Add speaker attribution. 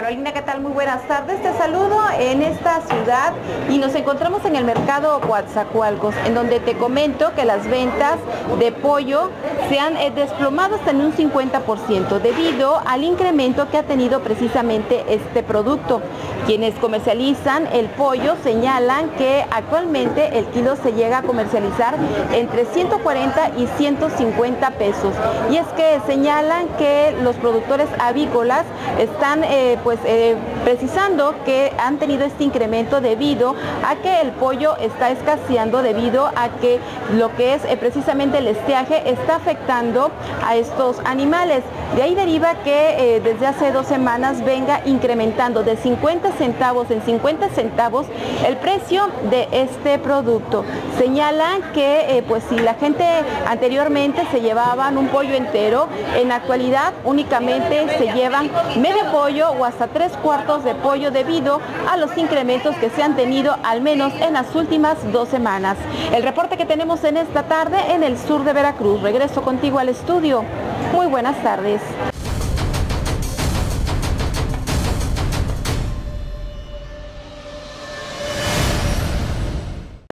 Speaker 1: Carolina, ¿qué tal? Muy buenas tardes. Te saludo en esta ciudad y nos encontramos en el mercado Coatzacoalcos, en donde te comento que las ventas de pollo se han eh, desplomado hasta en un 50% debido al incremento que ha tenido precisamente este producto. Quienes comercializan el pollo señalan que actualmente el kilo se llega a comercializar entre 140 y 150 pesos. Y es que señalan que los productores avícolas están eh, pues eh, precisando que han tenido este incremento debido a que el pollo está escaseando debido a que lo que es eh, precisamente el estiaje está afectando a estos animales. De ahí deriva que desde hace dos semanas venga incrementando de 50 centavos en 50 centavos el precio de este producto. Señalan que pues si la gente anteriormente se llevaban un pollo entero, en la actualidad únicamente se llevan medio pollo o hasta tres cuartos de pollo debido a los incrementos que se han tenido al menos en las últimas dos semanas. El reporte que tenemos en esta tarde en el sur de Veracruz. Regreso contigo al estudio. Muy buenas tardes.